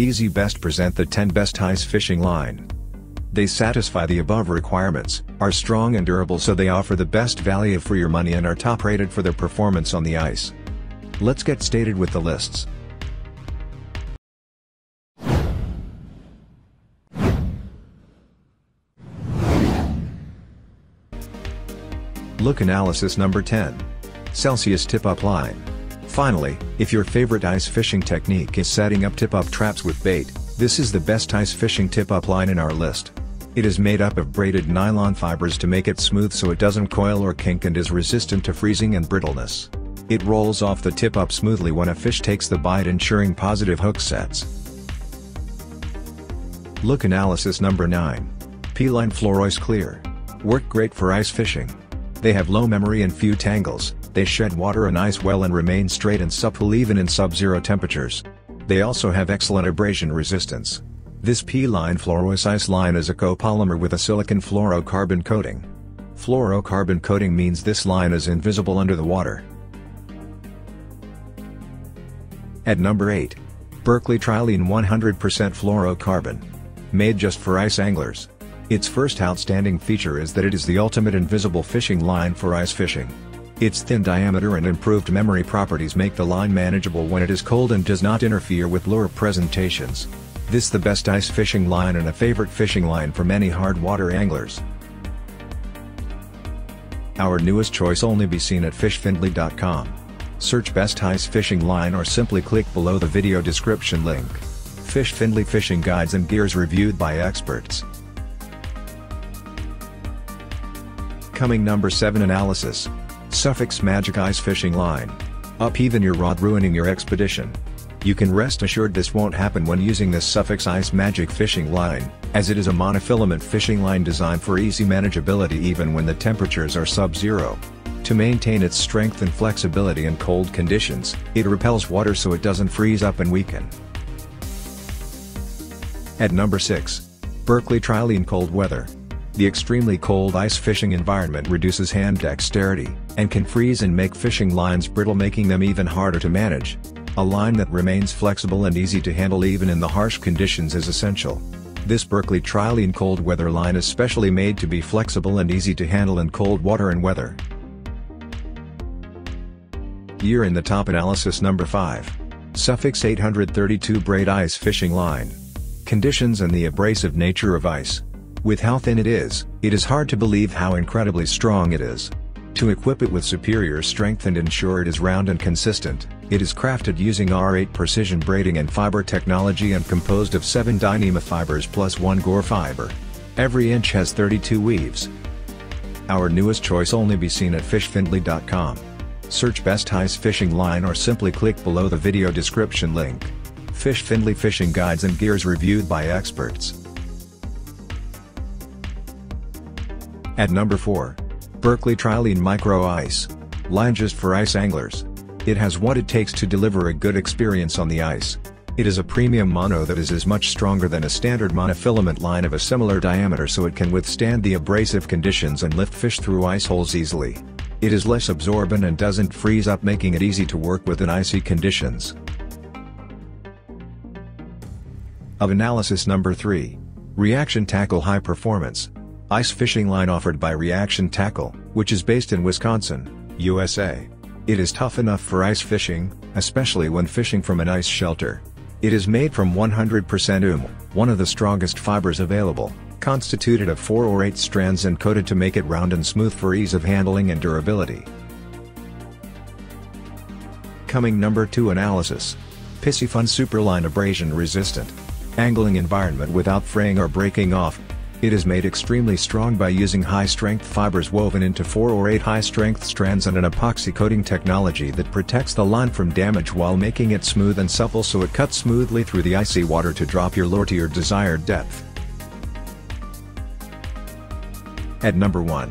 Easy Best present the 10 best ice fishing line. They satisfy the above requirements, are strong and durable so they offer the best value for your money and are top rated for their performance on the ice. Let's get stated with the lists. Look analysis number 10. Celsius tip-up line. Finally, if your favorite ice fishing technique is setting up tip-up traps with bait, this is the best ice fishing tip-up line in our list. It is made up of braided nylon fibers to make it smooth so it doesn't coil or kink and is resistant to freezing and brittleness. It rolls off the tip up smoothly when a fish takes the bite ensuring positive hook sets. Look analysis number 9. P-Line Floroice Clear. Work great for ice fishing. They have low memory and few tangles, they shed water and ice well and remain straight and supple even in sub-zero temperatures. They also have excellent abrasion resistance. This P-line floroice ice line is a copolymer with a silicon fluorocarbon coating. Fluorocarbon coating means this line is invisible under the water. At number 8. Berkley Trilene 100% fluorocarbon. Made just for ice anglers. Its first outstanding feature is that it is the ultimate invisible fishing line for ice fishing. Its thin diameter and improved memory properties make the line manageable when it is cold and does not interfere with lure presentations. This the best ice fishing line and a favorite fishing line for many hard water anglers. Our newest choice only be seen at fishfindly.com. Search best ice fishing line or simply click below the video description link. Fish Findly fishing guides and gears reviewed by experts. Coming number 7 Analysis. Sufix Magic Ice Fishing Line. Up even your rod ruining your expedition. You can rest assured this won't happen when using this Sufix Ice Magic Fishing Line, as it is a monofilament fishing line designed for easy manageability even when the temperatures are sub-zero. To maintain its strength and flexibility in cold conditions, it repels water so it doesn't freeze up and weaken. At number 6. Berkley Trilene Cold Weather. The extremely cold ice fishing environment reduces hand dexterity, and can freeze and make fishing lines brittle making them even harder to manage. A line that remains flexible and easy to handle even in the harsh conditions is essential. This Berkley Trilene cold weather line is specially made to be flexible and easy to handle in cold water and weather. Year in the top analysis number 5. Sufix 832 braid ice fishing line. Conditions and the abrasive nature of ice. With how thin it is, it is hard to believe how incredibly strong it is. To equip it with superior strength and ensure it is round and consistent, it is crafted using R8 precision braiding and fiber technology and composed of 7 Dyneema fibers plus 1 Gore fiber. Every inch has 32 weaves. Our newest choice only be seen at fishfindly.com. Search Best Ice Fishing Line or simply click below the video description link. Fish Findly Fishing Guides and Gears reviewed by experts. At number 4. Berkley Trilene Micro Ice. Line just for ice anglers. It has what it takes to deliver a good experience on the ice. It is a premium mono that is as much stronger than a standard monofilament line of a similar diameter so it can withstand the abrasive conditions and lift fish through ice holes easily. It is less absorbent and doesn't freeze up making it easy to work with in icy conditions. Of analysis number 3. Reaction Tackle High Performance. Ice fishing line offered by Reaction Tackle, which is based in Wisconsin, USA. It is tough enough for ice fishing, especially when fishing from an ice shelter. It is made from 100% UM, one of the strongest fibers available, constituted of 4 or 8 strands and coated to make it round and smooth for ease of handling and durability. Coming number 2 Analysis. Piscifun Superline Abrasion Resistant. Angling environment without fraying or breaking off, it is made extremely strong by using high-strength fibers woven into 4 or 8 high-strength strands and an epoxy coating technology that protects the line from damage while making it smooth and supple so it cuts smoothly through the icy water to drop your lure to your desired depth. At number 1.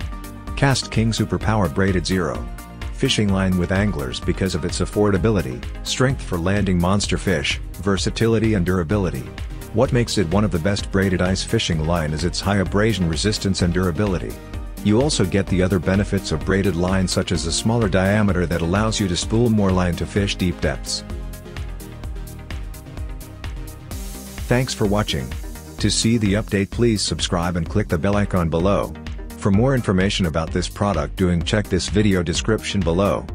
KastKing Superpower Braided Zero. Fishing line with anglers because of its affordability, strength for landing monster fish, versatility and durability. What makes it one of the best braided ice fishing line is its high abrasion resistance and durability. You also get the other benefits of braided line such as a smaller diameter that allows you to spool more line to fish deep depths. Thanks for watching. To see the update please subscribe and click the bell icon below. For more information about this product doing check this video description below.